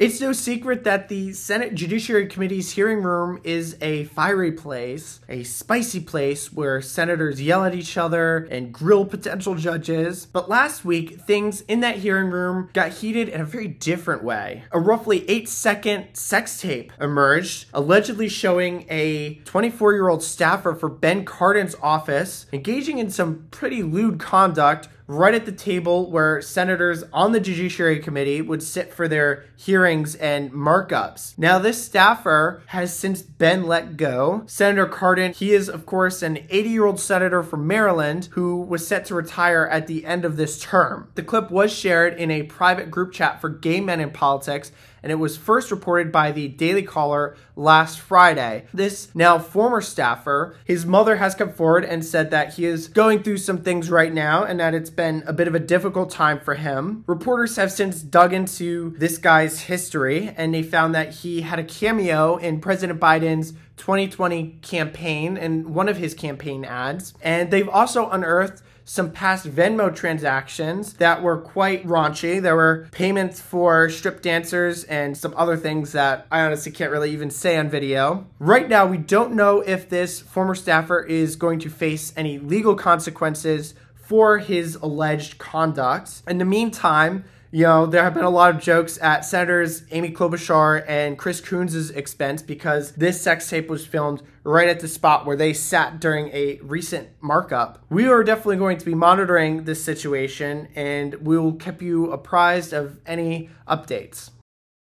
It's no secret that the Senate Judiciary Committee's hearing room is a fiery place, a spicy place where senators yell at each other and grill potential judges. But last week, things in that hearing room got heated in a very different way. A roughly eight second sex tape emerged, allegedly showing a 24 year old staffer for Ben Cardin's office engaging in some pretty lewd conduct right at the table where senators on the Judiciary Committee would sit for their hearings and markups. Now, this staffer has since been let go. Senator Cardin, he is, of course, an 80 year old senator from Maryland who was set to retire at the end of this term. The clip was shared in a private group chat for gay men in politics and it was first reported by the Daily Caller last Friday. This now former staffer, his mother has come forward and said that he is going through some things right now and that it's been a bit of a difficult time for him. Reporters have since dug into this guy's history and they found that he had a cameo in President Biden's 2020 campaign and one of his campaign ads. And they've also unearthed some past Venmo transactions that were quite raunchy. There were payments for strip dancers and some other things that I honestly can't really even say on video. Right now, we don't know if this former staffer is going to face any legal consequences for his alleged conduct. In the meantime, you know, there have been a lot of jokes at Senators Amy Klobuchar and Chris Coons' expense because this sex tape was filmed right at the spot where they sat during a recent markup. We are definitely going to be monitoring this situation and we will keep you apprised of any updates.